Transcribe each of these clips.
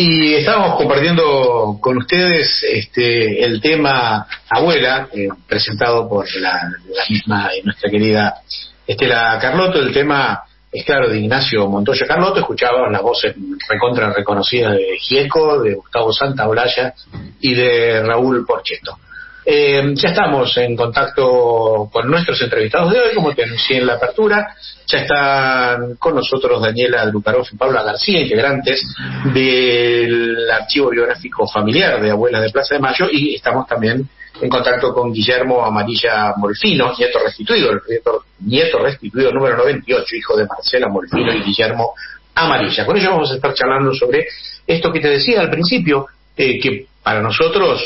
Y estamos compartiendo con ustedes este, el tema Abuela, eh, presentado por la, misma y nuestra querida Estela Carlotto. El tema es claro de Ignacio Montoya Carlotto. Escuchábamos las voces recontra reconocidas de Gieco, de Gustavo Santaolalla y de Raúl Porcheto. Eh, ya estamos en contacto con nuestros entrevistados de hoy, como te anuncié en la apertura. Ya están con nosotros Daniela Lucarov y Paula García, integrantes del archivo biográfico familiar de Abuelas de Plaza de Mayo, y estamos también en contacto con Guillermo Amarilla Molfino, nieto restituido, el nieto, restituido número 98, hijo de Marcela Molfino y Guillermo Amarilla. Con ellos vamos a estar charlando sobre esto que te decía al principio, eh, que para nosotros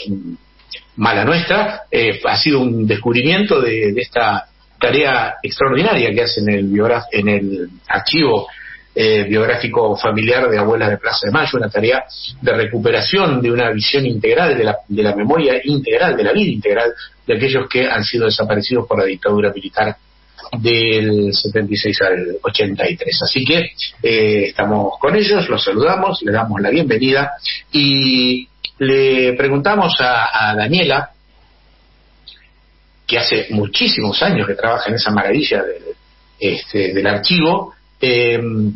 mala nuestra, eh, ha sido un descubrimiento de, esta tarea extraordinaria que hace en el, en el archivo eh, biográfico familiar de Abuelas de Plaza de Mayo, una tarea de recuperación de una visión integral de la, de la memoria integral, de la vida integral de aquellos que han sido desaparecidos por la dictadura militar del 76 al 83. Así que eh, estamos con ellos, los saludamos, le damos la bienvenida y le preguntamos a, Daniela, que hace muchísimos años que trabaja en esa maravilla este, del archivo, em,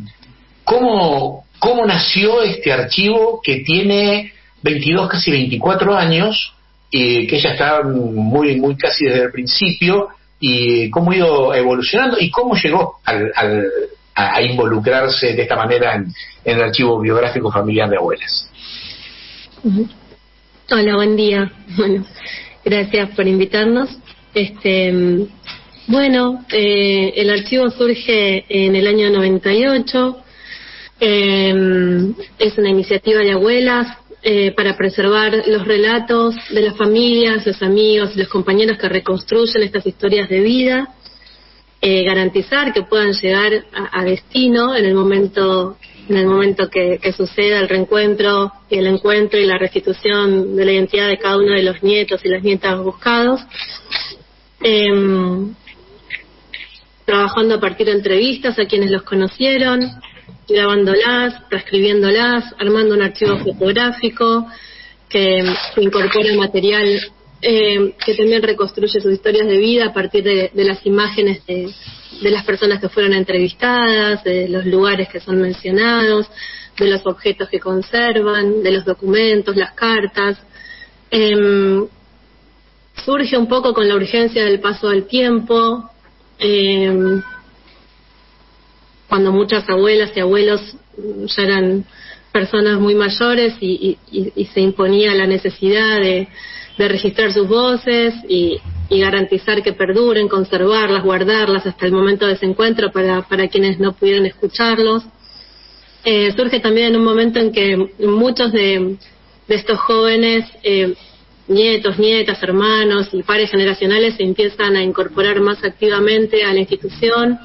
¿cómo, nació este archivo que tiene 22, casi 24 años, y que ya está muy, muy casi desde el principio, y cómo ha ido evolucionando y cómo llegó a, involucrarse de esta manera en el archivo biográfico familiar de abuelas? Hola, buen día. Bueno, gracias por invitarnos. Este, bueno, eh, el archivo surge en el año 98. Eh, es una iniciativa de abuelas eh, para preservar los relatos de las familias, los amigos, los compañeros que reconstruyen estas historias de vida, garantizar que puedan llegar a, destino en el momento en el momento que, suceda el reencuentro y el encuentro y la restitución de la identidad de cada uno de los nietos y las nietas buscados. Em, trabajando a partir de entrevistas a quienes los conocieron, grabándolas, transcribiéndolas, armando un archivo fotográfico que, incorpora material em, que también reconstruye sus historias de vida a partir de las imágenes de, de las personas que fueron entrevistadas, de los lugares que son mencionados, de los objetos que conservan, de los documentos, las cartas. Em, surge un poco con la urgencia del paso del tiempo, em, cuando muchas abuelas y abuelos ya eran personas muy mayores y se imponía la necesidad de, de registrar sus voces y, garantizar que perduren, conservarlas, guardarlas hasta el momento de ese encuentro para, para quienes no pudieron escucharlos. Eh, surge también en un momento en que muchos de, estos jóvenes, eh, nietos, nietas, hermanos y pares generacionales se empiezan a incorporar más activamente a la institución,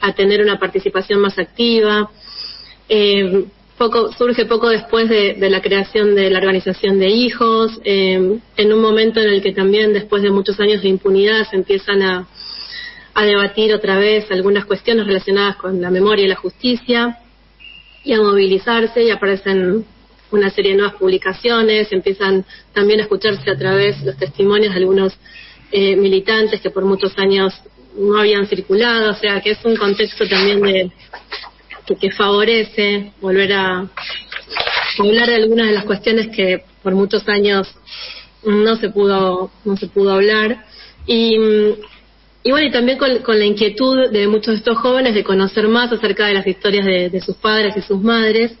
a tener una participación más activa. Eh, surge poco después de, la creación de la organización de hijos, eh, en un momento en el que también después de muchos años de impunidad se empiezan a, debatir otra vez algunas cuestiones relacionadas con la memoria y la justicia y a movilizarse y aparecen una serie de nuevas publicaciones, empiezan también a escucharse a través los testimonios de algunos eh, militantes que por muchos años no habían circulado, o sea que es un contexto también de, que, favorece volver a hablar de algunas de las cuestiones que por muchos años no se pudo no se pudo hablar. Y, y bueno y también con, la inquietud de muchos de estos jóvenes de conocer más acerca de las historias de, sus padres y sus madres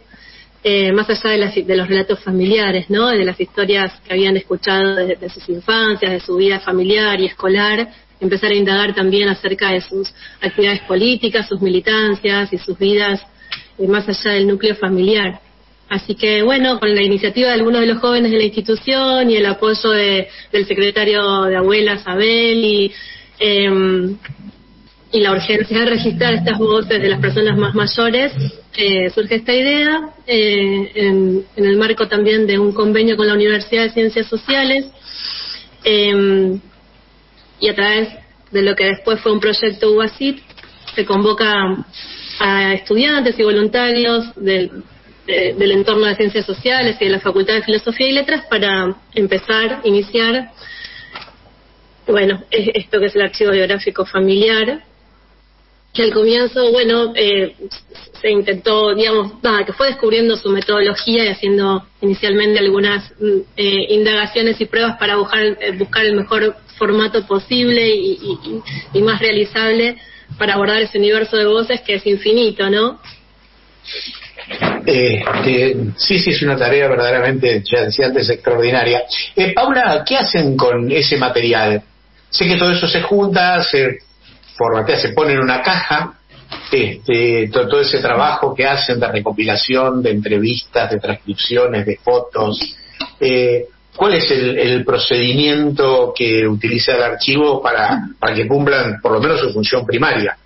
eh, más allá de, las, de los relatos familiares no de las historias que habían escuchado de, de sus infancias de su vida familiar y escolar empezar a indagar también acerca de sus actividades políticas, sus militancias y sus vidas eh, más allá del núcleo familiar. Así que bueno, con la iniciativa de algunos de los jóvenes de la institución y el apoyo del secretario de abuelas, Abel, y, em, y la urgencia de registrar estas voces de las personas más mayores, eh, surge esta idea eh, en, el marco también de un convenio con la Universidad de Ciencias Sociales. Eh, y a través de lo que después fue un proyecto UASIT, se convoca a estudiantes y voluntarios del, del entorno de ciencias sociales y de la Facultad de Filosofía y Letras para empezar, iniciar, bueno, esto que es el archivo biográfico familiar, que al comienzo, bueno, eh, se intentó, digamos, que fue descubriendo su metodología y haciendo inicialmente algunas mm, eh, indagaciones y pruebas para buscar, eh, buscar el mejor formato posible y, más realizable para abordar ese universo de voces que es infinito, ¿no? sí, sí, es una tarea verdaderamente, ya decía antes, extraordinaria. Paula, ¿qué hacen con ese material? Sé que todo eso se junta, se formatea, se pone en una caja, este, todo, ese trabajo que hacen de recopilación, de entrevistas, de transcripciones, de fotos. ¿Cuál es el, procedimiento que utiliza el archivo para, para que cumplan por lo menos su función primaria?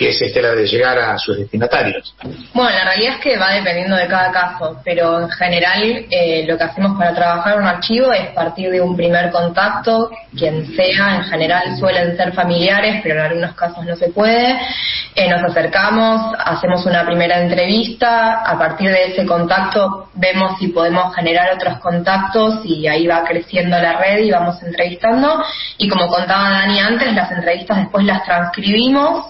Que es este de llegar a sus destinatarios? Bueno, la realidad es que va dependiendo de cada caso, pero en general eh, lo que hacemos para trabajar un archivo es partir de un primer contacto, quien sea, en general suelen ser familiares, pero en algunos casos no se puede. Eh, nos acercamos, hacemos una primera entrevista, a partir de ese contacto vemos si podemos generar otros contactos y ahí va creciendo la red y vamos entrevistando. Y como contaba Dani antes, las entrevistas después las transcribimos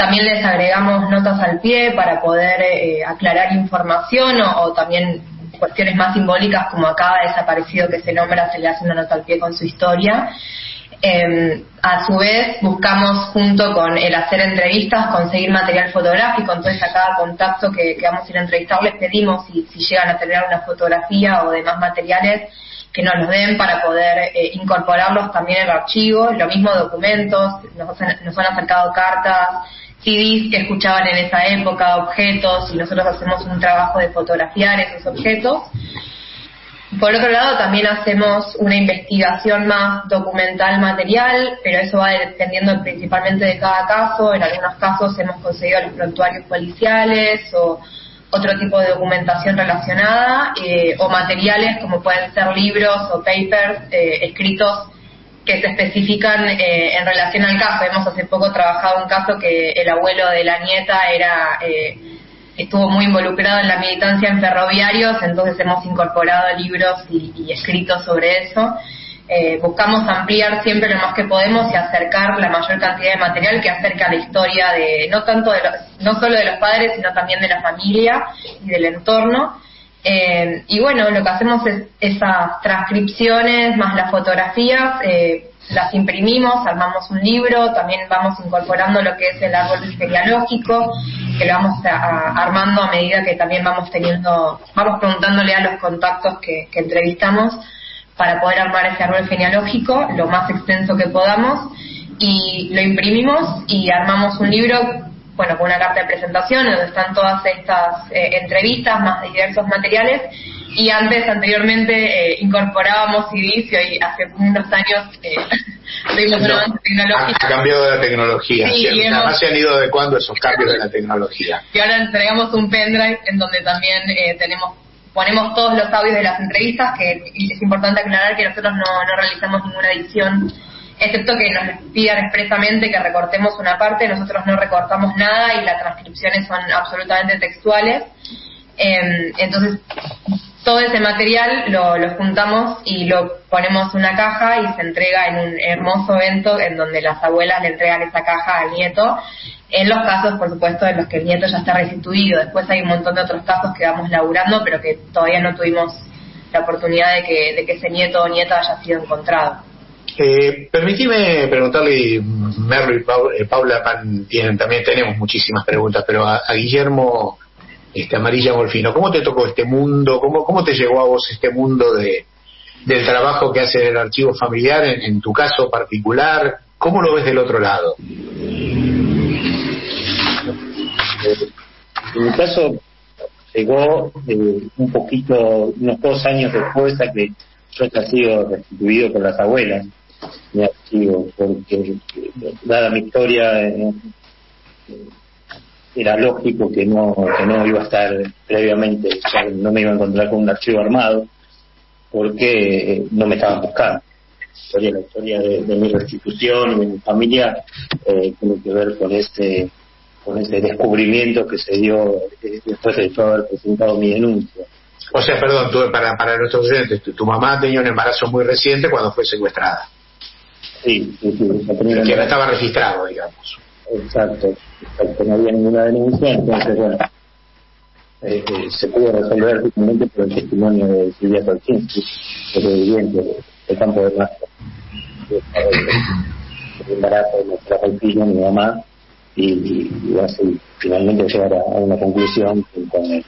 también les agregamos notas al pie para poder eh, aclarar información o, también cuestiones más simbólicas como a cada desaparecido que se nombra se le hace una nota al pie con su historia. Em, a su vez, buscamos junto con el hacer entrevistas conseguir material fotográfico, entonces a cada contacto que, vamos a ir a entrevistar les pedimos si, llegan a tener una fotografía o demás materiales que nos los den para poder eh, incorporarlos también al archivo, lo mismo documentos, nos, nos han acercado cartas, CDs que escuchaban en esa época, objetos, y nosotros hacemos un trabajo de fotografiar esos objetos. Por otro lado, también hacemos una investigación más documental material, pero eso va dependiendo principalmente de cada caso. En algunos casos hemos conseguido los prontuarios policiales o otro tipo de documentación relacionada, eh, o materiales como pueden ser libros o papers eh, escritos que se especifican eh, en relación al caso. Hemos hace poco trabajado un caso que el abuelo de la nieta era eh, estuvo muy involucrado en la militancia en ferroviarios, entonces hemos incorporado libros y, escritos sobre eso. Eh, buscamos ampliar siempre lo más que podemos y acercar la mayor cantidad de material que acerca la historia de no tanto de no solo de los padres sino también de la familia y del entorno. Eh, y bueno, lo que hacemos es esas transcripciones más las fotografías, eh, las imprimimos, armamos un libro, también vamos incorporando lo que es el árbol genealógico, que lo vamos armando a medida que también vamos teniendo, vamos preguntándole a los contactos que, que entrevistamos para poder armar ese árbol genealógico lo más extenso que podamos y lo imprimimos y armamos un libro bueno, con una carta de presentación donde están todas estas eh, entrevistas, más diversos materiales. Y antes, anteriormente, eh, incorporábamos CDs y hace unos años eh, tuvimos un avance tecnológico. Ha, cambiado la tecnología. Sí, Además se han ido adecuando esos cambios de la tecnología. Y ahora entregamos un pendrive en donde también tenemos ponemos todos los audios de las entrevistas, que es importante aclarar que nosotros no, no realizamos ninguna edición excepto que nos pidan expresamente que recortemos una parte, nosotros no recortamos nada y las transcripciones son absolutamente textuales. Em, entonces, todo ese material lo, lo, juntamos y lo ponemos en una caja y se entrega en un hermoso evento en donde las abuelas le entregan esa caja al nieto. En los casos, por supuesto, en los que el nieto ya está restituido. Después hay un montón de otros casos que vamos laburando, pero que todavía no tuvimos la oportunidad de que, de que ese nieto o nieta haya sido encontrado. Eh, permitime preguntarle, Merlo y eh, Paula, tienen, también tenemos muchísimas preguntas, pero a, Guillermo este, Amarilla Golfino, ¿cómo te tocó este mundo? ¿Cómo, cómo te llegó a vos este mundo de, del trabajo que hace el archivo familiar, en, tu caso particular? ¿Cómo lo ves del otro lado? En mi caso, llegó eh, un poquito, unos dos años después a que yo he sido restituido por las abuelas mi archivo, porque dada mi historia eh, era lógico que no, que no iba a estar previamente, no me iba a encontrar con un archivo armado, porque eh, no me estaban buscando. La historia, de, mi restitución, de mi familia, eh, tiene que ver con este con ese descubrimiento que se dio eh, después de yo haber presentado mi denuncia. O sea, perdón, tú, para, para nuestros oyentes, tu, mamá tenía un embarazo muy reciente cuando fue secuestrada. Sí, sí, sí. Que no estaba registrado, digamos. Exacto, exacto, no había ninguna denuncia, entonces, bueno, eh, eh, se pudo resolver simplemente por el testimonio de Silvia Torchinski, sobreviviente del campo de Mastro, el embarazo de nuestra mi mamá, y, así finalmente llegar a, una conclusión con,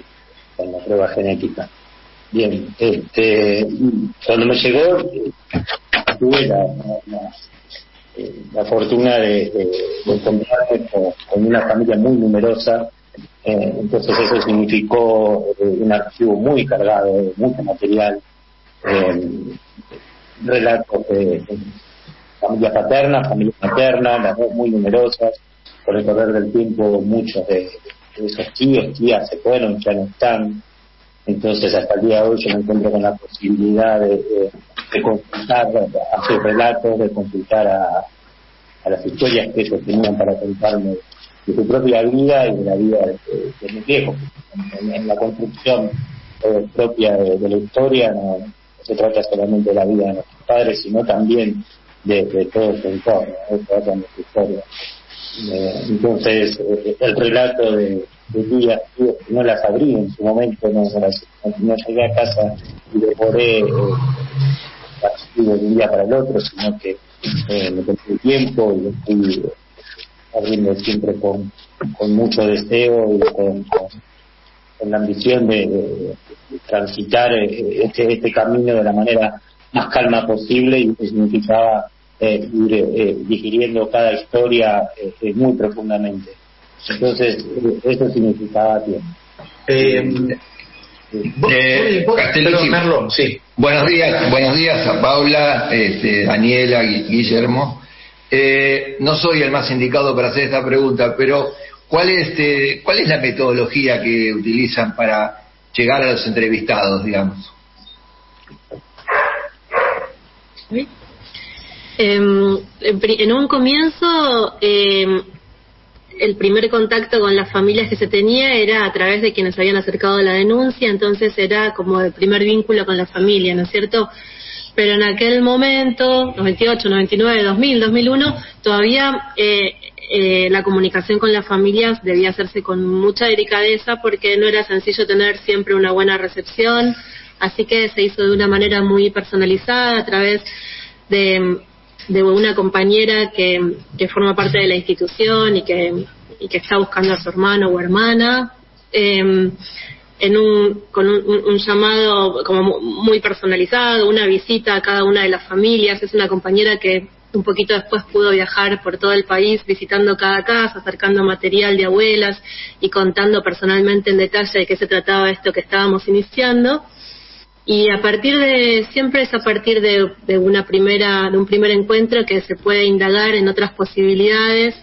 con la prueba genética. Bien, este, cuando me llegó, tuve la, fortuna de, de, encontrarme con, una familia muy numerosa, eh, entonces eso significó eh, un archivo muy cargado de mucho material, eh, relatos de, familia paterna, familia materna, las dos muy numerosas, por el correr del tiempo muchos de, esos tíos, tías se fueron, ya no están. Entonces, hasta el día de hoy yo me encuentro con la posibilidad de, consultar a sus relatos, de consultar a, las historias que ellos tenían para contarme de su propia vida y de la vida de, mis viejos. En, la construcción eh, propia de, la historia no, se trata solamente de la vida de nuestros padres, sino también de, todo su entorno, de nuestra historia. Eh, entonces, eh, el relato de, de no las abrí en su momento, no, no, llegué a casa y devoré eh, de un día para el otro, sino que eh, me tomé tiempo y fui abriendo siempre con, mucho deseo y con, con, la ambición de, transitar este, este camino de la manera más calma posible y que significaba eh, eh, digiriendo cada historia eh, muy profundamente. Entonces, eso significaba tiempo. sí. Buenos días, buenos días a Paula, este, Daniela, Guillermo. no soy el más indicado para hacer esta pregunta, pero ¿cuál es, este, ¿cuál es la metodología que utilizan para llegar a los entrevistados, digamos? En un comienzo, em, el primer contacto con las familias que se tenía era a través de quienes habían acercado la denuncia, entonces era como el primer vínculo con la familia, ¿no es cierto? Pero en aquel momento, 98, 99, 2000, 2001, todavía eh, eh, la comunicación con las familias debía hacerse con mucha delicadeza porque no era sencillo tener siempre una buena recepción, así que se hizo de una manera muy personalizada a través de de una compañera que, forma parte de la institución y que, está buscando a su hermano o hermana, em, en un, con un, llamado como muy personalizado, una visita a cada una de las familias. Es una compañera que un poquito después pudo viajar por todo el país visitando cada casa, acercando material de abuelas y contando personalmente en detalle de qué se trataba esto que estábamos iniciando. Y a partir de, siempre es a partir de, una primera, de un primer encuentro que se puede indagar en otras posibilidades,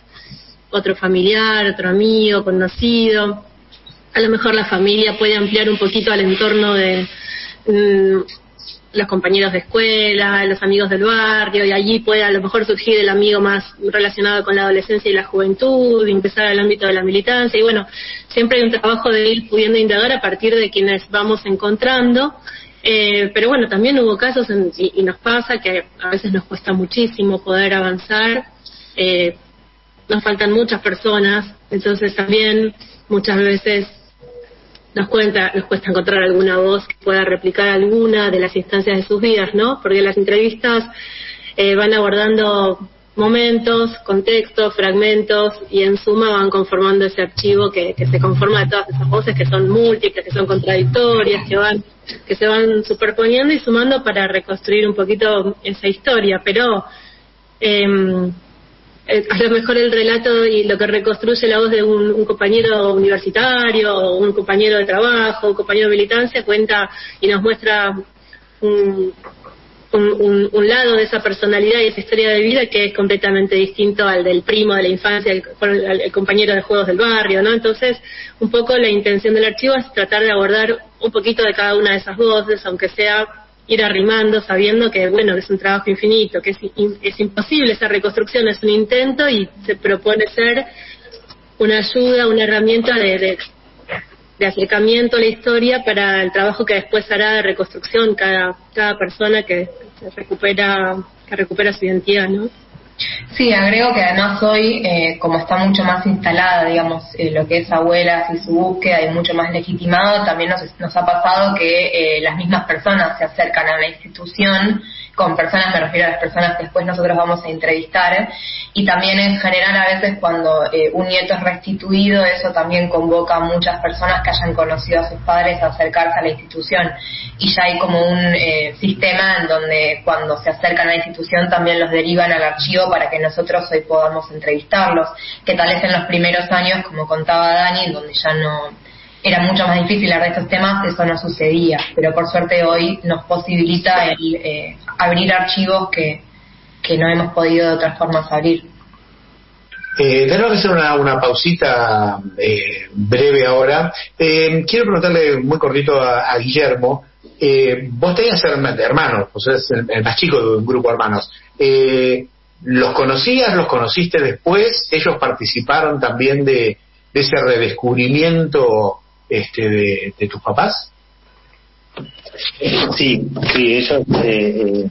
otro familiar, otro amigo, conocido. A lo mejor la familia puede ampliar un poquito al entorno de mm, los compañeros de escuela, los amigos del barrio, y allí puede a lo mejor surgir el amigo más relacionado con la adolescencia y la juventud, empezar al ámbito de la militancia, y bueno, siempre hay un trabajo de ir pudiendo indagar a partir de quienes vamos encontrando eh, pero bueno, también hubo casos y, nos pasa que a veces nos cuesta muchísimo poder avanzar. Eh, nos faltan muchas personas, entonces también muchas veces nos cuenta, nos cuesta encontrar alguna voz que pueda replicar alguna de las instancias de sus vidas, ¿no? Porque las entrevistas eh, van abordando momentos, contextos, fragmentos y en suma van conformando ese archivo que, se conforma de todas esas voces que son múltiples, que son contradictorias, que van que se van superponiendo y sumando para reconstruir un poquito esa historia, pero em, eh, a lo mejor el relato y lo que reconstruye la voz de un, compañero universitario, un compañero de trabajo, un compañero de militancia, cuenta y nos muestra un, un, lado de esa personalidad y esa historia de vida que es completamente distinto al del primo de la infancia, el, compañero de juegos del barrio, ¿no? Entonces, un poco la intención del archivo es tratar de abordar un poquito de cada una de esas voces, aunque sea ir arrimando, sabiendo que, bueno, es un trabajo infinito, que es, es imposible esa reconstrucción, es un intento y se propone ser una ayuda, una herramienta de, de, acercamiento a la historia para el trabajo que después hará de reconstrucción cada, cada persona que recupera, que recupera su identidad, ¿no? Sí, agrego que además hoy, eh, como está mucho más instalada, digamos, eh, lo que es abuelas y su búsqueda y mucho más legitimado, también nos, nos ha pasado que eh, las mismas personas se acercan a la institución con personas, me refiero a las personas que después nosotros vamos a entrevistar, y también en general a veces cuando eh, un nieto es restituido, eso también convoca a muchas personas que hayan conocido a sus padres a acercarse a la institución, y ya hay como un eh, sistema en donde cuando se acercan a la institución también los derivan al archivo para que nosotros hoy podamos entrevistarlos, que tal vez en los primeros años, como contaba Dani, donde ya no era mucho más difícil hablar de estos temas, eso no sucedía. Pero por suerte hoy nos posibilita el eh, abrir archivos que, que no hemos podido de otras formas abrir. Eh, tenemos que hacer una, una pausita eh, breve ahora. Eh, quiero preguntarle muy cortito a, Guillermo. Eh, vos tenías hermanos, o sea, el, más chico de un grupo de hermanos. ¿Los conocías? ¿Los conociste después? ¿Ellos participaron también de ese redescubrimiento este, de, tus papás? Sí, sí, ellos eh, eh,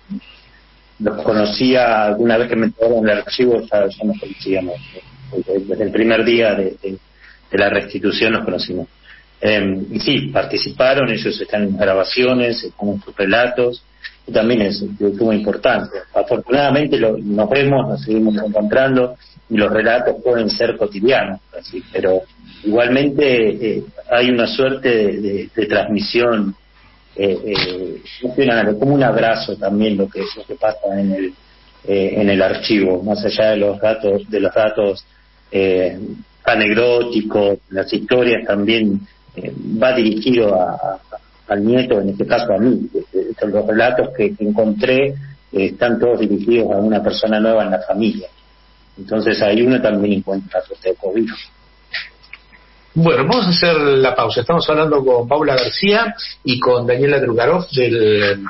los conocía alguna vez que me entregaron el archivo, ya, nos conocíamos. Desde el primer día de, la restitución nos conocimos. Eh, sí, participaron, ellos están en grabaciones, están en sus relatos, y también es, muy importante. Afortunadamente lo, nos vemos, nos seguimos encontrando, y los relatos pueden ser cotidianos, así, pero igualmente eh, hay una suerte de, transmisión eh, eh, como un abrazo también lo que lo que pasa en el eh, en el archivo más allá de los datos de los datos anecdóticos las historias también va dirigido a, al nieto en este caso a mí los relatos que, encontré están todos dirigidos a una persona nueva en la familia entonces ahí uno también encuentra su COVID bueno, vamos a hacer la pausa. Estamos hablando con Paula García y con Daniela Drugarov del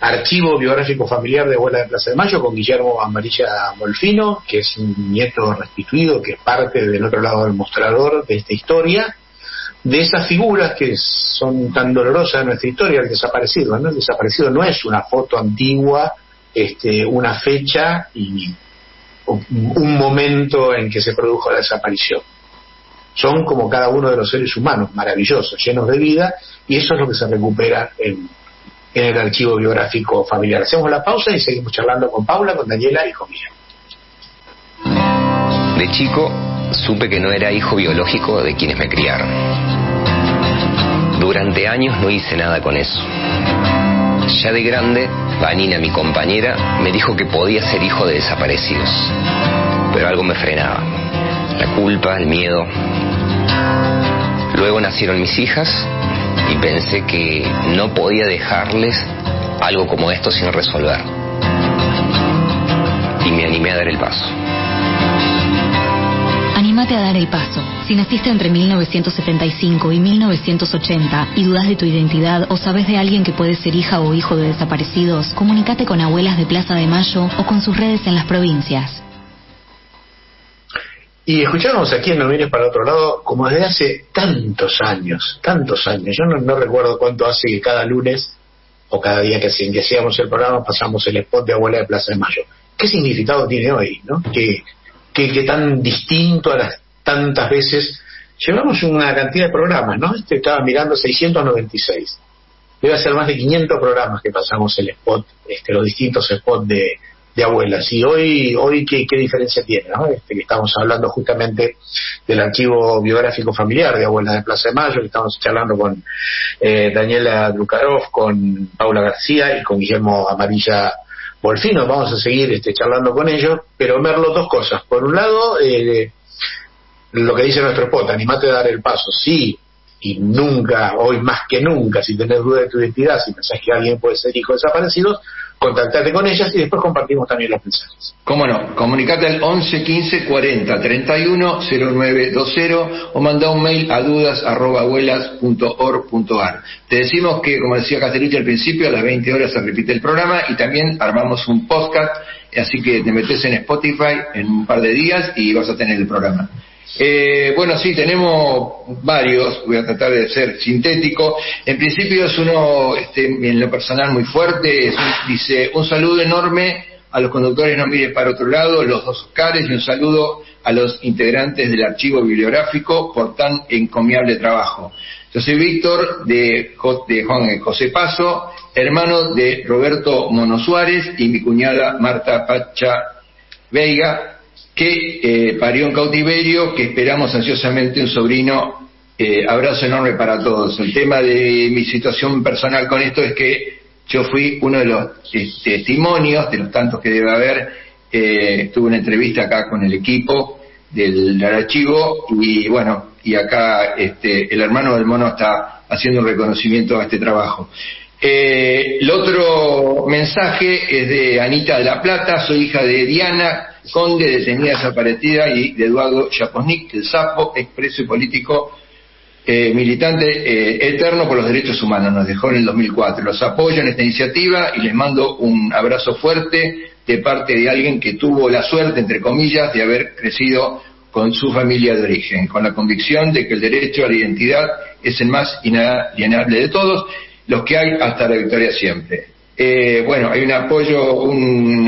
Archivo Biográfico Familiar de Abuela de Plaza de Mayo, con Guillermo Amarilla Molfino, que es un nieto restituido, que es parte del otro lado del mostrador de esta historia, de esas figuras que son tan dolorosas en nuestra historia, el desaparecido. ¿no? El desaparecido no es una foto antigua, este, una fecha y un momento en que se produjo la desaparición son como cada uno de los seres humanos, maravillosos, llenos de vida, y eso es lo que se recupera en, el archivo biográfico familiar. Hacemos la pausa y seguimos charlando con Paula, con Daniela y con Guillermo. De chico supe que no era hijo biológico de quienes me criaron. Durante años no hice nada con eso. Ya de grande, Vanina, mi compañera, me dijo que podía ser hijo de desaparecidos. Pero algo me frenaba. La culpa, el miedo, Luego nacieron mis hijas y pensé que no podía dejarles algo como esto sin resolver. Y me animé a dar el paso. Anímate a dar el paso. Si naciste entre 1975 y 1980 y dudas de tu identidad o sabes de alguien que puede ser hija o hijo de desaparecidos, comunícate con abuelas de Plaza de Mayo o con sus redes en las provincias. Y escuchamos aquí en No Mires para otro lado como desde hace tantos años, tantos años. Yo no, recuerdo cuánto hace que cada lunes o cada día que, que hacíamos el programa pasamos el spot de Abuela de Plaza de Mayo. ¿Qué significado tiene hoy? ¿no? Que, que, tan distinto a las tantas veces. Llevamos una cantidad de programas, ¿no? Este estaba mirando 696. Debe ser más de 500 programas que pasamos el spot, este, los distintos spots de, abuelas. Y hoy, hoy ¿qué, qué diferencia tiene? ¿no? Este, que estamos hablando justamente del archivo biográfico familiar de Abuelas de Plaza de Mayo, que estamos charlando con eh, Daniela Drukarov, con Paula García y con Guillermo Amarilla Bolfino. Vamos a seguir este, charlando con ellos, pero verlo dos cosas. Por un lado, eh, lo que dice nuestro spot, animate a dar el paso. Sí, y nunca, hoy más que nunca, si tenés duda de tu identidad, si pensás que alguien puede ser hijo desaparecido, contactate con ellas y después compartimos también los mensajes. Cómo no, comunicate al 11 15 40 31 0920 o manda un mail a dudas Te decimos que, como decía Caterita al principio, a las 20 horas se repite el programa y también armamos un podcast, así que te metes en Spotify en un par de días y vas a tener el programa. Eh, bueno, sí, tenemos varios, voy a tratar de ser sintético. En principio es uno, este, en lo personal, muy fuerte, dice, un saludo enorme a los conductores No Mires para otro lado, los dos Oscares, y un saludo a los integrantes del archivo bibliográfico por tan encomiable trabajo. Yo soy Víctor de, Juan José Paso, hermano de Roberto Mono Suárez y mi cuñada Marta Pacha Veiga, que eh, parió en cautiverio, que esperamos ansiosamente un sobrino. Eh, abrazo enorme para todos. El tema de mi situación personal con esto es que yo fui uno de los eh, testimonios, de los tantos que debe haber, eh, tuve una entrevista acá con el equipo del archivo y bueno, y acá este, el hermano del mono está haciendo un reconocimiento a este trabajo. Eh, el otro mensaje es de Anita de la Plata, soy hija de Diana Conde, detenida desaparecida, y de Eduardo Chaposnik, el sapo, expreso y político eh, militante eh, eterno por los derechos humanos. Nos dejó en el 2004. Los apoyo en esta iniciativa y les mando un abrazo fuerte de parte de alguien que tuvo la suerte, entre comillas, de haber crecido con su familia de origen, con la convicción de que el derecho a la identidad es el más inalienable de todos, los que hay hasta la victoria siempre. Eh, bueno, hay un apoyo, un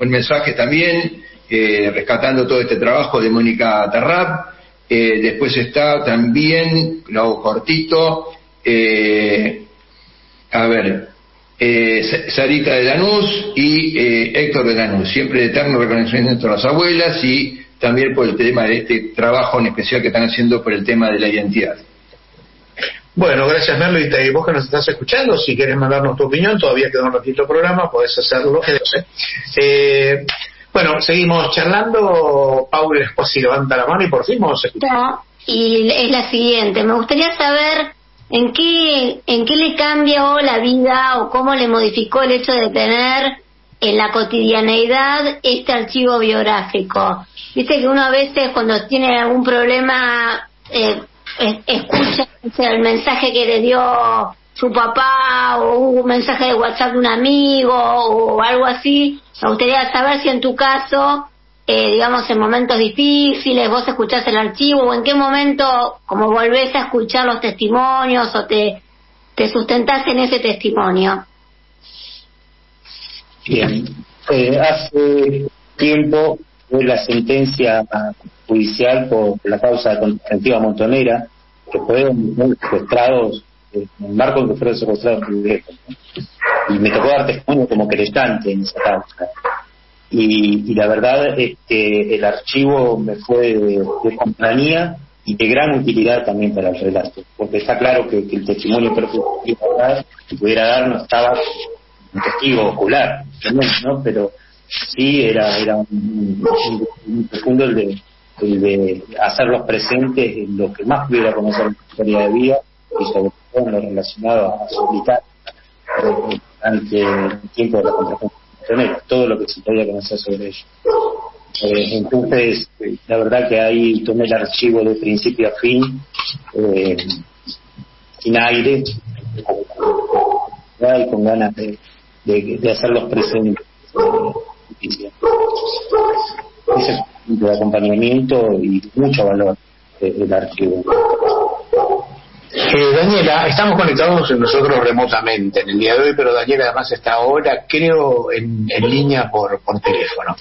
mensaje también, eh, rescatando todo este trabajo de Mónica Tarrab. Eh, después está también, lo hago cortito, a ver, Sarita de Lanús y Héctor de Lanús, siempre eterno reconocimiento a las abuelas y también por el tema de este trabajo en especial que están haciendo por el tema de la identidad. Bueno, gracias Merlo y vos que nos estás escuchando, si quieres mandarnos tu opinión, todavía queda un ratito programa, podés hacerlo. Eh, bueno, seguimos charlando, Paul si levanta la mano y por fin vamos a escuchar. y es la siguiente, me gustaría saber en qué, en qué le cambió la vida o cómo le modificó el hecho de tener en la cotidianeidad este archivo biográfico. Viste que uno a veces cuando tiene algún problema eh, escucha el mensaje que le dio su papá o un mensaje de WhatsApp de un amigo o algo así. Me gustaría saber si en tu caso, eh, digamos, en momentos difíciles vos escuchás el archivo o en qué momento como volvés a escuchar los testimonios o te, te sustentás en ese testimonio. Bien. Eh, hace tiempo fue la sentencia judicial por la causa contraventiva montonera, que fueron secuestrados, en el marco en que fueron secuestrados Y me tocó dar testimonio como querellante en esa causa. Y, la verdad es que el archivo me fue de, compañía y de gran utilidad también para el relato, porque está claro que, el testimonio que pudiera dar no estaba un testigo ocular, ¿no? Pero sí era, era un, profundo el de, el de hacerlos presentes en lo que más pudiera conocer la historia de vida y sobre todo en lo relacionado a su eh, ante el tiempo de la contratación todo lo que se podía conocer sobre ellos. Eh, entonces, la verdad que ahí tomé el archivo de principio a fin, eh, sin aire, y con ganas de, de hacerlos presentes. Ese es de acompañamiento y mucho valor del archivo. Eh, Daniela, estamos conectados nosotros remotamente en el día de hoy, pero Daniela además está ahora, creo, en, en línea por, por teléfono.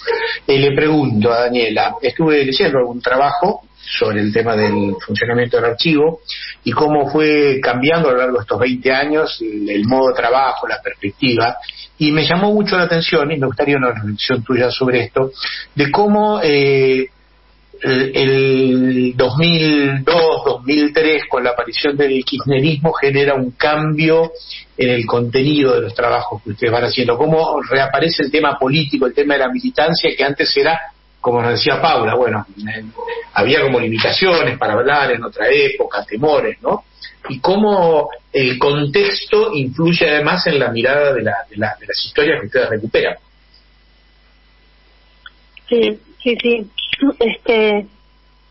Eh, le pregunto a Daniela, estuve leyendo algún trabajo sobre el tema del funcionamiento del archivo y cómo fue cambiando a lo largo de estos 20 años el, modo de trabajo, la perspectiva. Y me llamó mucho la atención, y me gustaría una reflexión tuya sobre esto, de cómo eh, el, 2002, 2003, con la aparición del kirchnerismo, genera un cambio en el contenido de los trabajos que ustedes van haciendo. Cómo reaparece el tema político, el tema de la militancia, que antes era como nos decía Paula, bueno, había como limitaciones para hablar en otra época, temores, ¿no? Y cómo el contexto influye además en la mirada de, la, de, la, de las historias que ustedes recuperan. Sí, sí, sí. Este,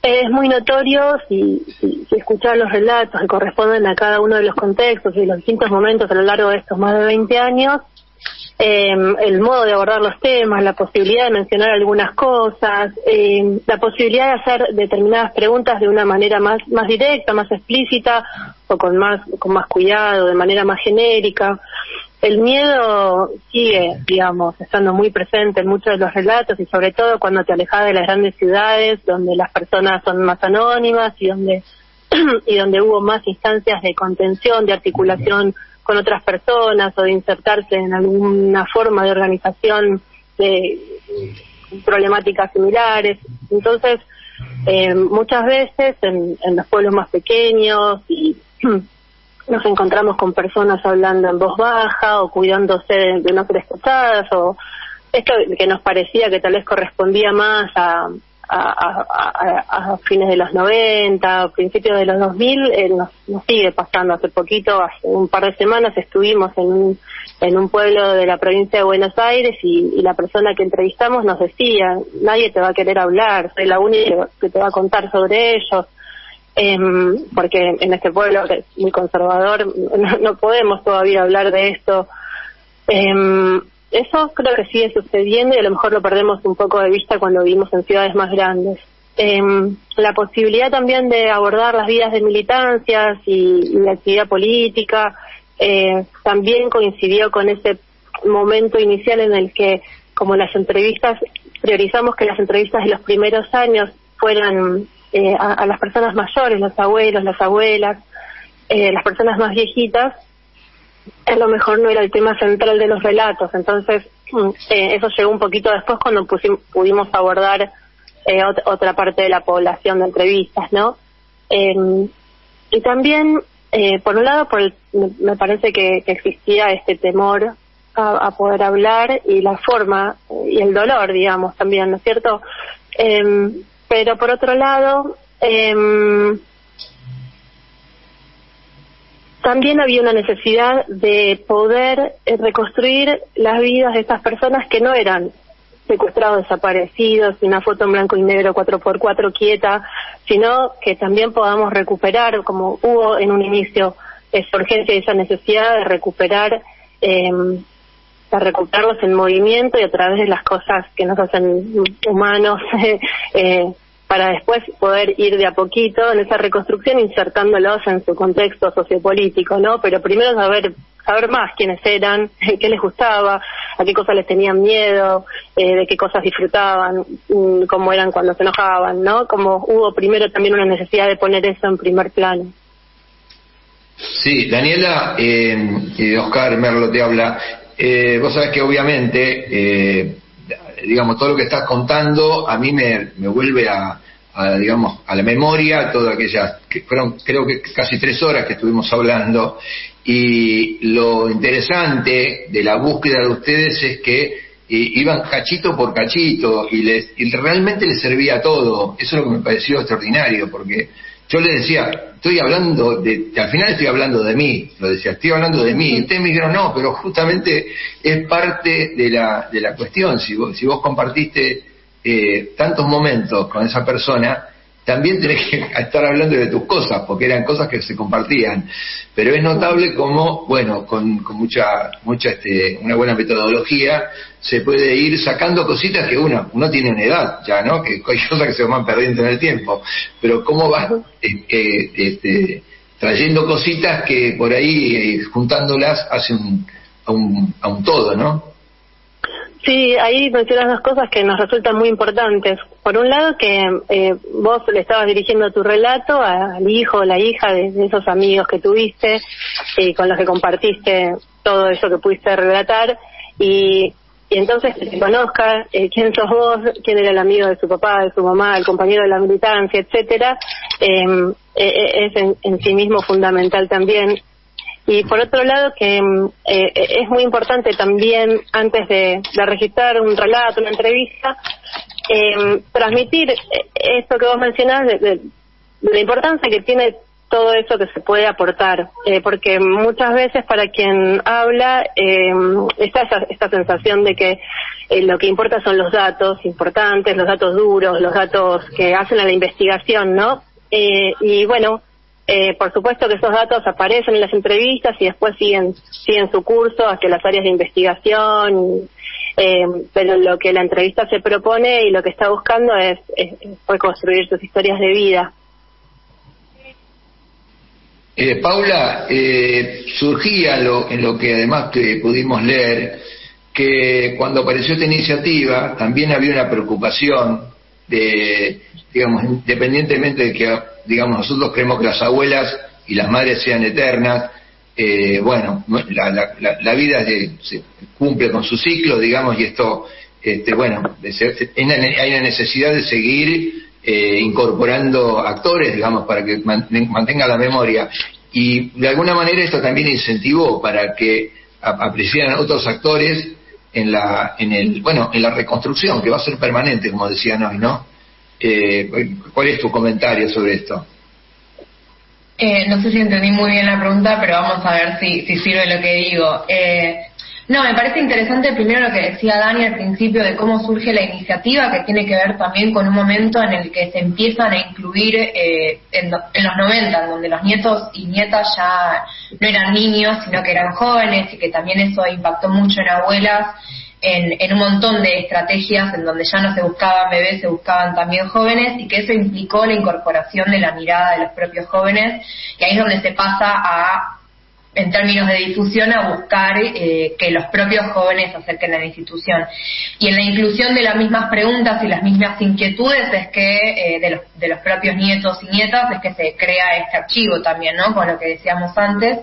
es muy notorio si, si, si escuchar los relatos que corresponden a cada uno de los contextos y los distintos momentos a lo largo de estos más de 20 años, eh, el modo de abordar los temas, la posibilidad de mencionar algunas cosas, eh, la posibilidad de hacer determinadas preguntas de una manera más, directa, más explícita o con más, con más cuidado, de manera más genérica. El miedo sigue, digamos, estando muy presente en muchos de los relatos y sobre todo cuando te alejas de las grandes ciudades, donde las personas son más anónimas y donde y donde hubo más instancias de contención, de articulación con otras personas o de insertarse en alguna forma de organización de problemáticas similares. Entonces, eh, muchas veces en, los pueblos más pequeños y nos encontramos con personas hablando en voz baja o cuidándose de, no ser escuchadas o esto que nos parecía que tal vez correspondía más a, a, fines de los 90, principios de los 2000, eh, nos, sigue pasando. Hace poquito, hace un par de semanas, estuvimos en un, en un pueblo de la provincia de Buenos Aires y, la persona que entrevistamos nos decía, nadie te va a querer hablar, soy la única que te va a contar sobre ellos. Em, porque en este pueblo que es muy conservador no, podemos todavía hablar de esto. Eh, eso creo que sigue sucediendo y a lo mejor lo perdemos un poco de vista cuando vivimos en ciudades más grandes. Em, la posibilidad también de abordar las vidas de militancias y, de actividad política eh, también coincidió con ese momento inicial en el que, como las entrevistas, priorizamos que las entrevistas de los primeros años fueran eh, a, las personas mayores, los abuelos, las abuelas, eh, las personas más viejitas, a lo mejor no era el tema central de los relatos. Entonces, mm, eh, eso llegó un poquito después cuando pudimos abordar eh, otra parte de la población de entrevistas, ¿no? Em, y también, eh, por un lado, por me parece que, existía este temor a, poder hablar y la forma y el dolor, digamos, también, ¿no es cierto? Em, pero por otro lado, eh, también había una necesidad de poder eh, reconstruir las vidas de estas personas que no eran secuestrados, desaparecidos, una foto en blanco y negro 4x4 quieta, sino que también podamos recuperar, como hubo en un inicio esa urgencia y esa necesidad de recuperar, eh, recuperarlos en movimiento y a través de las cosas que nos hacen humanos, eh, para después poder ir de a poquito en esa reconstrucción insertándolos en su contexto sociopolítico, ¿no? Pero primero saber saber más quiénes eran, qué les gustaba, a qué cosas les tenían miedo, eh, de qué cosas disfrutaban, mm, cómo eran cuando se enojaban, ¿no? Como hubo primero también una necesidad de poner eso en primer plano. Sí, Daniela, eh, Oscar Merlo te habla. Eh, vos sabés que obviamente eh, digamos, todo lo que estás contando a mí me, me vuelve a, digamos, a la memoria todas aquellas, que fueron creo que casi tres horas que estuvimos hablando, y lo interesante de la búsqueda de ustedes es que iban cachito por cachito y, les, y realmente les servía todo. Eso es lo que me pareció extraordinario, porque yo le decía, estoy hablando de, al final estoy hablando de mí, lo decía, estoy hablando de mí. Y ustedes me dijeron, no, pero justamente es parte de la, de la cuestión. Si vos, si vos compartiste eh, tantos momentos con esa persona, también tenés que estar hablando de tus cosas, porque eran cosas que se compartían. Pero es notable como, bueno, con, con mucha, mucha este, una buena metodología, se puede ir sacando cositas que uno, uno tiene una edad ya, ¿no? Que hay cosas que se van perdiendo en el tiempo. Pero cómo vas eh, este, trayendo cositas que por ahí, eh, juntándolas, hacen a un, a un todo, ¿no? Sí, ahí mencionas dos cosas que nos resultan muy importantes. Por un lado, que eh, vos le estabas dirigiendo tu relato al hijo o la hija de, esos amigos que tuviste y con los que compartiste todo eso que pudiste relatar y, entonces que te conozca eh, quién sos vos, quién era el amigo de su papá, de su mamá, el compañero de la militancia, etcétera, em, eh, es en sí mismo fundamental también y por otro lado, que mm, eh, es muy importante también, antes de, registrar un relato, una entrevista, eh, transmitir esto que vos mencionás, de, la importancia que tiene todo eso que se puede aportar, eh, porque muchas veces para quien habla eh, está esa, esta sensación de que eh, lo que importa son los datos importantes, los datos duros, los datos que hacen a la investigación, ¿no? y bueno, Eh, por supuesto que esos datos aparecen en las entrevistas y después siguen, siguen su curso hacia las áreas de investigación, eh, pero lo que la entrevista se propone y lo que está buscando es, es reconstruir sus historias de vida. Eh, Paula, eh, surgía lo, en lo que además que pudimos leer, que cuando apareció esta iniciativa también había una preocupación de, digamos, independientemente de que, digamos, nosotros creemos que las abuelas y las madres sean eternas, eh, bueno, la, vida se, cumple con su ciclo, digamos, y esto, este, bueno, hay una necesidad de seguir eh, incorporando actores, digamos, para que mantenga la memoria. Y de alguna manera esto también incentivó para que apreciaran otros actores en la, en el, bueno, en la reconstrucción, que va a ser permanente, como decían hoy, ¿no? Eh, ¿Cuál es tu comentario sobre esto? Eh, no sé si entendí muy bien la pregunta, pero vamos a ver si, si sirve lo que digo. Eh, no, me parece interesante primero lo que decía Dani al principio de cómo surge la iniciativa, que tiene que ver también con un momento en el que se empiezan a incluir eh, en, los 90, donde los nietos y nietas ya no eran niños, sino que eran jóvenes y que también eso impactó mucho en abuelas, en, en un montón de estrategias en donde ya no se buscaban bebés, se buscaban también jóvenes y que eso implicó la incorporación de la mirada de los propios jóvenes y ahí es donde se pasa a en términos de difusión a buscar eh, que los propios jóvenes acerquen a la institución. Y en la inclusión de las mismas preguntas y las mismas inquietudes es que eh, de, los, de los propios nietos y nietas es que se crea este archivo también, ¿no? Con lo que decíamos antes.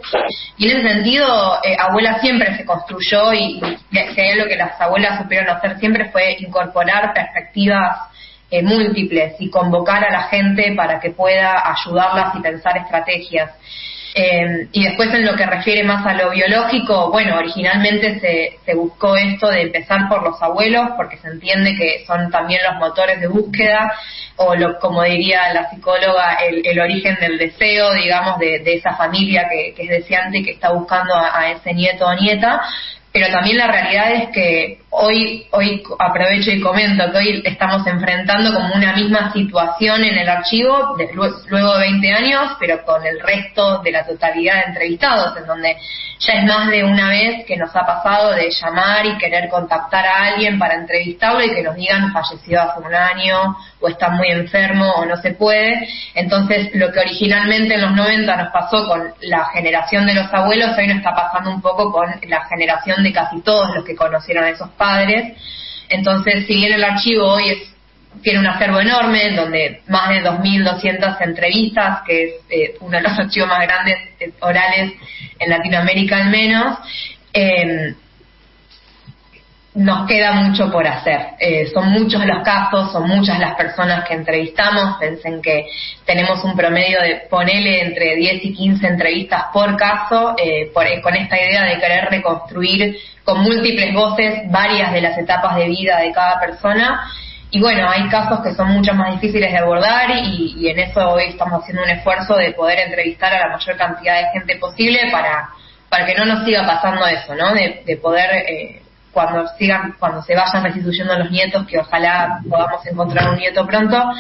Y en ese sentido, eh, Abuela siempre se construyó y, y lo que las abuelas supieron hacer siempre fue incorporar perspectivas múltiples y convocar a la gente para que pueda ayudarlas y pensar estrategias. Eh, y después en lo que refiere más a lo biológico, bueno, originalmente se, se buscó esto de empezar por los abuelos, porque se entiende que son también los motores de búsqueda, o lo, como diría la psicóloga, el, el origen del deseo, digamos, de, esa familia que, es deseante y que está buscando a ese nieto o nieta. Pero también la realidad es que hoy, hoy aprovecho y comento que hoy estamos enfrentando como una misma situación en el archivo, luego de 20 años, pero con el resto de la totalidad de entrevistados, en donde ya es más de una vez que nos ha pasado de llamar y querer contactar a alguien para entrevistarlo y que nos digan falleció hace un año o está muy enfermo o no se puede. Entonces, lo que originalmente en los 90 nos pasó con la generación de los abuelos, hoy nos está pasando un poco con la generación de casi todos los que conocieron a esos padres. Entonces, si bien el archivo hoy es tiene un acervo enorme, donde más de 2.200 entrevistas, que es eh, uno de los archivos más grandes eh, orales en Latinoamérica al menos. Eh, nos queda mucho por hacer. Eh, son muchos los casos, son muchas las personas que entrevistamos. Pensen que tenemos un promedio de ponele entre 10 y 15 entrevistas por caso, eh, con esta idea de querer reconstruir con múltiples voces varias de las etapas de vida de cada persona. Y bueno, hay casos que son mucho más difíciles de abordar y, en eso hoy estamos haciendo un esfuerzo de poder entrevistar a la mayor cantidad de gente posible para, para que no nos siga pasando eso, ¿no? De, poder eh, cuando sigan, cuando se vayan restituyendo los nietos, que ojalá podamos encontrar un nieto pronto,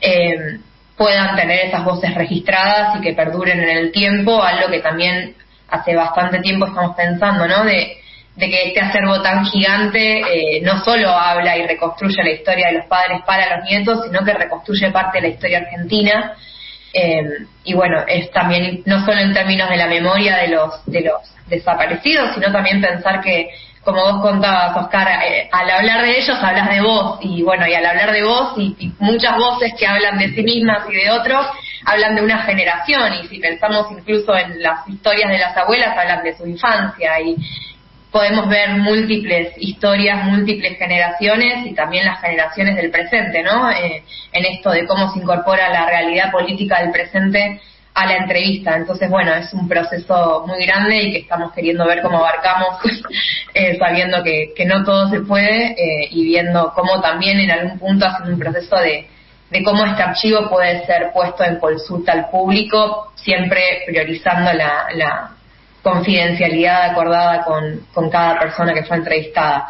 eh, puedan tener esas voces registradas y que perduren en el tiempo, algo que también hace bastante tiempo estamos pensando, ¿no? De, que este acervo tan gigante eh, no solo habla y reconstruye la historia de los padres para los nietos, sino que reconstruye parte de la historia argentina. Eh, y bueno, es también no solo en términos de la memoria de los, de los desaparecidos, sino también pensar que como vos contabas, Oscar, eh, al hablar de ellos hablas de vos, y bueno, y al hablar de vos, y, muchas voces que hablan de sí mismas y de otros, hablan de una generación, y si pensamos incluso en las historias de las abuelas, hablan de su infancia, y podemos ver múltiples historias, múltiples generaciones, y también las generaciones del presente, ¿no? Eh, en esto de cómo se incorpora la realidad política del presente a la entrevista. Entonces, bueno, es un proceso muy grande y que estamos queriendo ver cómo abarcamos, eh, sabiendo que, que, no todo se puede eh, y viendo cómo también en algún punto hacen un proceso de, de cómo este archivo puede ser puesto en consulta al público, siempre priorizando la, la confidencialidad acordada con, con cada persona que fue entrevistada.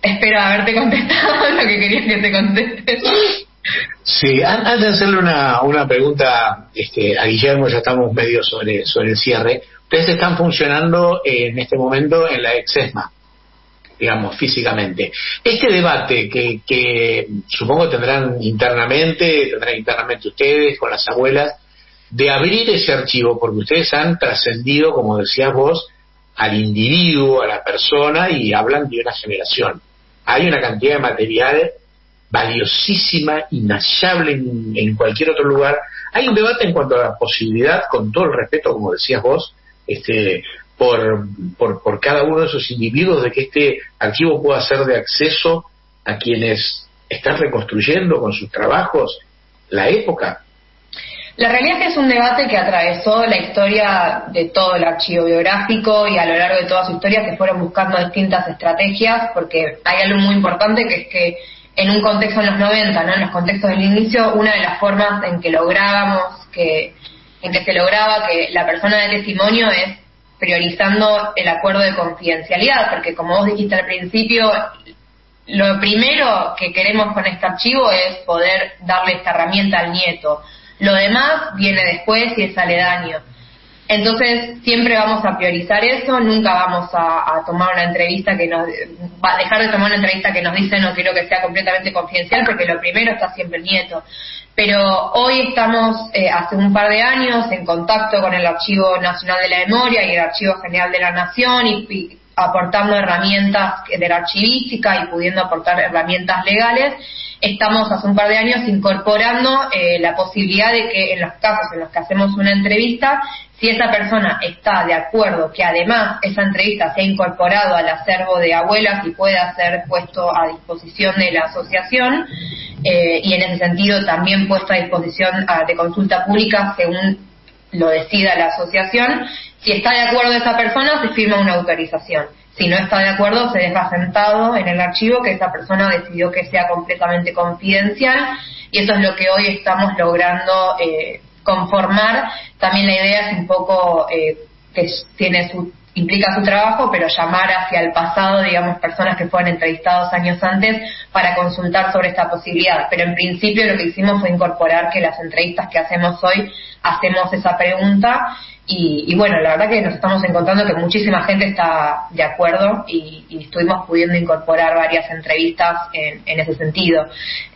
Espero haberte contestado lo que querías que te conteste. Sí, antes de hacerle una, una pregunta este, a Guillermo, ya estamos medio sobre, sobre el cierre. Ustedes están funcionando en este momento en la exesma, digamos, físicamente. Este debate que, que supongo tendrán internamente, tendrán internamente ustedes con las abuelas, de abrir ese archivo, porque ustedes han trascendido, como decías vos, al individuo, a la persona y hablan de una generación. Hay una cantidad de material valiosísima, inhallable en, cualquier otro lugar. Hay un debate en cuanto a la posibilidad, con todo el respeto, como decías vos, este, por, por, por cada uno de esos individuos, de que este archivo pueda ser de acceso a quienes están reconstruyendo con sus trabajos la época. La realidad es que es un debate que atravesó la historia de todo el archivo biográfico y a lo largo de toda su historia se fueron buscando distintas estrategias porque hay algo muy importante que es que en un contexto en los 90, ¿no? en los contextos del inicio, una de las formas en que lográbamos que en que se lograba que la persona de testimonio es priorizando el acuerdo de confidencialidad, porque como vos dijiste al principio, lo primero que queremos con este archivo es poder darle esta herramienta al nieto. Lo demás viene después y es aledaño. Entonces, siempre vamos a priorizar eso, nunca vamos a, tomar una entrevista que nos. va a dejar de tomar una entrevista que nos dice no quiero que sea completamente confidencial, porque lo primero está siempre el nieto. Pero hoy estamos, eh, hace un par de años, en contacto con el Archivo Nacional de la Memoria y el Archivo General de la Nación y aportando herramientas de la archivística y pudiendo aportar herramientas legales estamos hace un par de años incorporando eh, la posibilidad de que en los casos en los que hacemos una entrevista, si esa persona está de acuerdo que además esa entrevista se ha incorporado al acervo de abuelas y pueda ser puesto a disposición de la asociación, eh, y en ese sentido también puesto a disposición ah, de consulta pública según lo decida la asociación, si está de acuerdo esa persona se firma una autorización. Si no está de acuerdo, se deja sentado en el archivo que esa persona decidió que sea completamente confidencial y eso es lo que hoy estamos logrando eh, conformar. También la idea es un poco eh, que tiene su implica su trabajo, pero llamar hacia el pasado, digamos, personas que fueron entrevistados años antes para consultar sobre esta posibilidad. Pero en principio lo que hicimos fue incorporar que las entrevistas que hacemos hoy hacemos esa pregunta y, bueno, la verdad que nos estamos encontrando que muchísima gente está de acuerdo y, estuvimos pudiendo incorporar varias entrevistas en, ese sentido.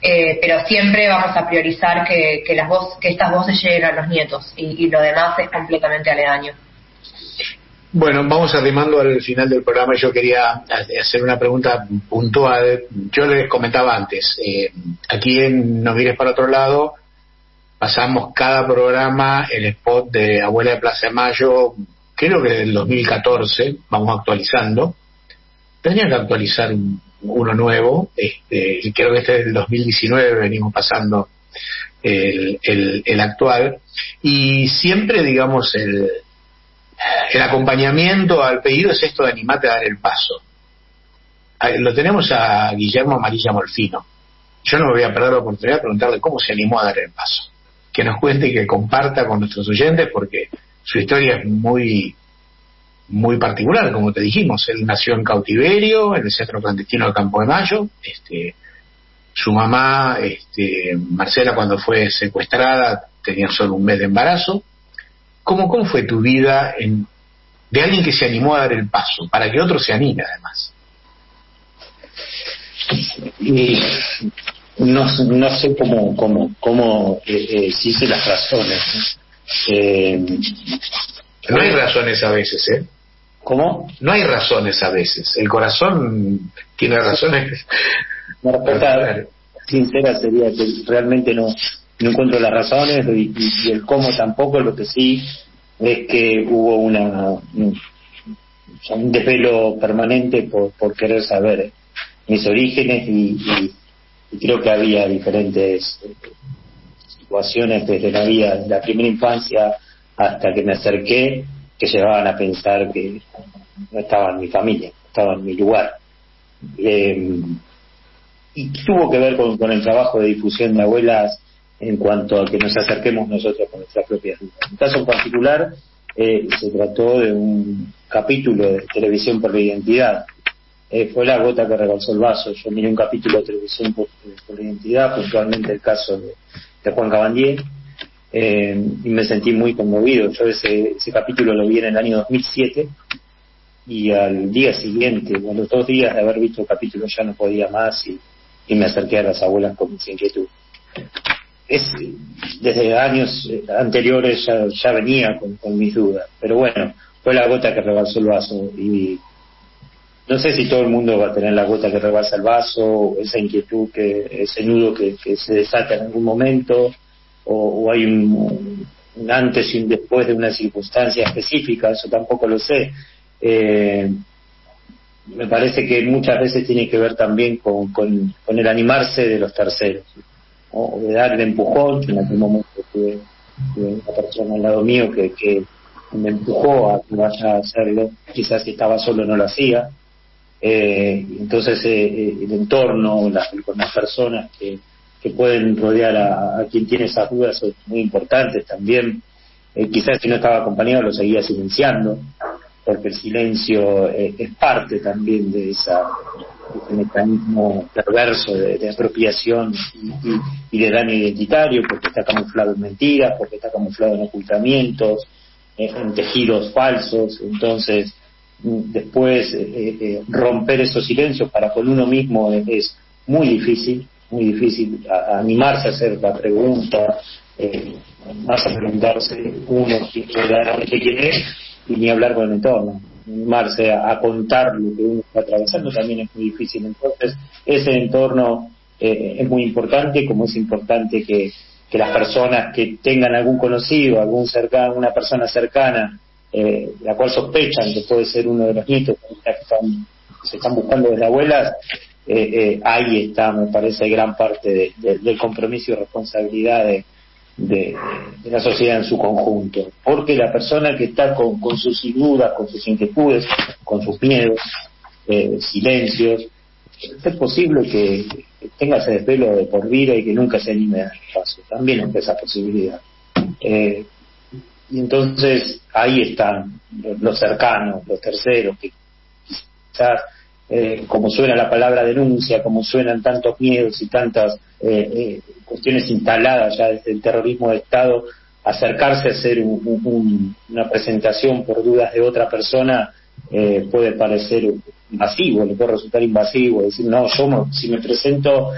Eh, pero siempre vamos a priorizar que, las que estas voces lleguen a los nietos y, y lo demás es completamente aledaño. Bueno, vamos arrimando al final del programa. Yo quería hacer una pregunta puntual. Yo les comentaba antes, eh, aquí en No Mires para otro lado, pasamos cada programa el spot de Abuela de Plaza de Mayo, creo que del 2014, vamos actualizando. Tenía que actualizar uno nuevo, este, y creo que este es del 2019, venimos pasando el, el, el actual. Y siempre, digamos, el el acompañamiento al pedido es esto de animarte a dar el paso. Lo tenemos a Guillermo Amarilla Molfino. Yo no me voy a perder la oportunidad de preguntarle cómo se animó a dar el paso. Que nos cuente y que comparta con nuestros oyentes porque su historia es muy muy particular, como te dijimos. Él nació en cautiverio, en el centro clandestino del Campo de Mayo. Este, su mamá, este, Marcela, cuando fue secuestrada, tenía solo un mes de embarazo ¿Cómo, cómo fue tu vida en, de alguien que se animó a dar el paso, para que otro se anime además? Y no, no sé cómo, cómo, cómo eh, eh las razones. Eh, no hay razones a veces, ¿eh? ¿Cómo? No hay razones a veces. El corazón tiene razones. La respuesta sincera sería que realmente no, no encuentro las razones y, el cómo tampoco, lo que sí es que hubo una un desvelo permanente por, querer saber mis orígenes y, creo que había diferentes situaciones desde la vida, la primera infancia hasta que me acerqué que llevaban a pensar que no estaba en mi familia, estaba en mi lugar. Eh, y tuvo que ver con el trabajo de difusión de abuelas en cuanto a que nos acerquemos nosotros con nuestras propias vidas. En caso particular, eh, se trató de un capítulo de televisión por la identidad, eh, fue la gota que rebalsó el vaso. Yo miré un capítulo de televisión por, la identidad, puntualmente el caso de, Juan Cabandier, eh, y me sentí muy conmovido. Yo ese, ese capítulo lo vi en el año 2007 y al día siguiente, a los dos días de haber visto el capítulo ya no podía más y, me acerqué a las abuelas con mucha inquietud. Es, desde años anteriores ya, venía con, mis dudas, pero bueno, fue la gota que rebalsó el vaso y no sé si todo el mundo va a tener la gota que rebalsa el vaso, esa inquietud, que ese nudo que, se desata en algún momento, o, hay un, antes y un después de una circunstancia específica, eso tampoco lo sé. Eh, me parece que muchas veces tiene que ver también con, con, el animarse de los terceros, o de dar el empujón, en aquel momento tuve, una persona al lado mío que, que me empujó a que vaya a hacerlo, quizás si estaba solo no lo hacía, eh, entonces eh, eh, el entorno, las, las personas que, que pueden rodear a, quien tiene esas dudas son muy importantes también. Eh, quizás si no estaba acompañado lo seguía silenciando, porque el silencio es parte también de, esa, ese mecanismo perverso de, apropiación y, y, de daño identitario, porque está camuflado en mentiras, porque está camuflado en ocultamientos, en tejidos falsos. Entonces, después eh, eh, eh, romper esos silencios para con uno mismo es, muy difícil, muy difícil animarse a hacer la pregunta, más a preguntarse uno verdaderamente quién es y ni hablar con el entorno. Animarse a, contar lo que uno está atravesando también es muy difícil. Entonces, ese entorno es muy importante, como es importante que, que las personas que tengan algún conocido, algún cercano, una persona cercana, eh, la cual sospechan que puede ser uno de los nietos que se están buscando desde abuelas, eh, eh, ahí está, me parece, gran parte del compromiso y responsabilidad de, la sociedad en su conjunto. Porque la persona que está con, sus dudas, con sus inquietudes, con sus miedos, silencios, es posible que tenga ese desvelo de por vida y que nunca se anime a dar paso. También está esa posibilidad. Y entonces ahí están los cercanos, los terceros, que quizás, eh, como suena la palabra denuncia, como suenan tantos miedos y tantas eh, eh, cuestiones instaladas ya desde el terrorismo de Estado, acercarse a hacer una presentación por dudas de otra persona puede parecer invasivo, le puede resultar invasivo, decir, no, yo si me presento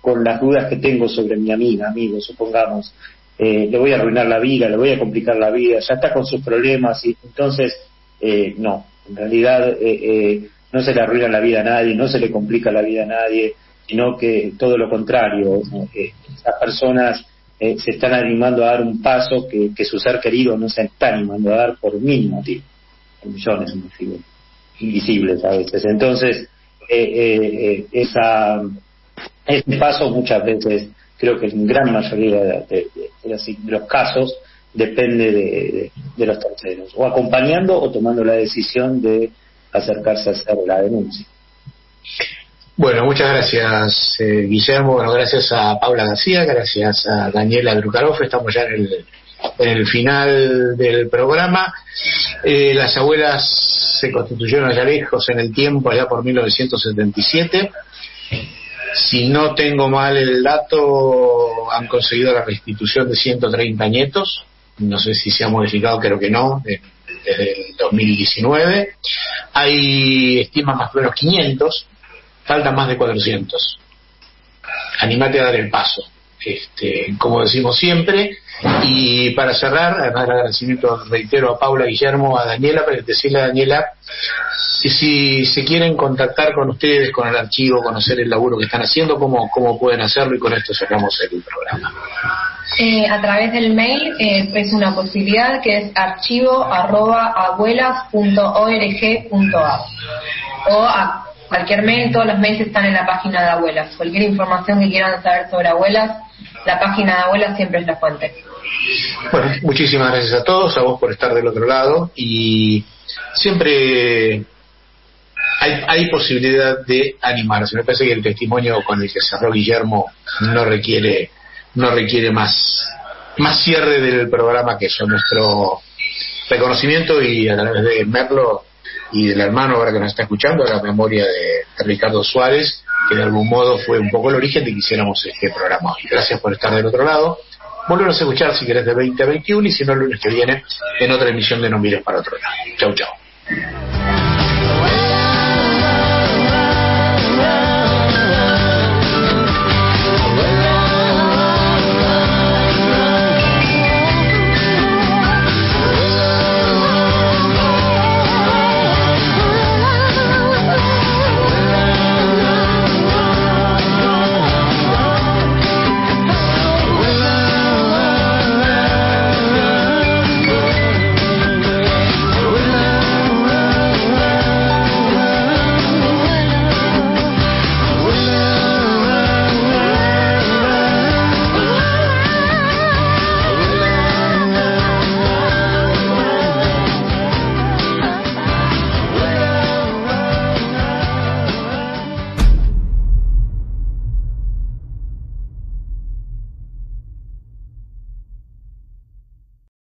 con las dudas que tengo sobre mi amiga, amigo, supongamos, eh, le voy a arruinar la vida, le voy a complicar la vida, ya está con sus problemas y entonces eh, no, en realidad eh, no se le arruina la vida a nadie, no se le complica la vida a nadie, sino que todo lo contrario, las personas se están animando a dar un paso que, su ser querido no se está animando a dar por mínimo motivo, millones de invisibles a veces. Entonces, esa, ese paso muchas veces creo que en gran mayoría de, los casos depende de, los terceros, o acompañando o tomando la decisión de acercarse a hacer la denuncia. Bueno, muchas gracias eh, Guillermo, bueno, gracias a Paula García, gracias a Daniela Drukarov, estamos ya en el, en el final del programa. Eh, las abuelas se constituyeron allá lejos en el tiempo, allá por 1977 si no tengo mal el dato, han conseguido la restitución de 130 nietos. No sé si se ha modificado, creo que no, desde el 2019. Hay estimas más o menos 500, faltan más de 400. Animate a dar el paso. Este, como decimos siempre, y para cerrar, además del agradecimiento, reitero a Paula, Guillermo, a Daniela, para decirle a Daniela si se quieren contactar con ustedes, con el archivo, conocer el laburo que están haciendo, cómo, cómo pueden hacerlo y con esto cerramos el programa. Eh, a través del mail eh, es una posibilidad que es archivo arroba o a cualquier mail, todos los mails están en la página de abuelas. Cualquier información que quieran saber sobre abuelas, la página de abuelas siempre es la fuente. Bueno, muchísimas gracias a todos, a vos por estar del otro lado y siempre hay, posibilidad de animarse. Me parece que el testimonio con el que cerró Guillermo no requiere no requiere más más cierre del programa que eso. Nuestro reconocimiento y a través de Merlo y del hermano ahora que nos está escuchando, la memoria de, Ricardo Suárez, que de algún modo fue un poco el origen de que hiciéramos este programa hoy. Gracias por estar del otro lado. Volvernos a escuchar si querés de 20 a 21 y si no el lunes que viene en otra emisión de No Mires para otro lado. Chau, chau.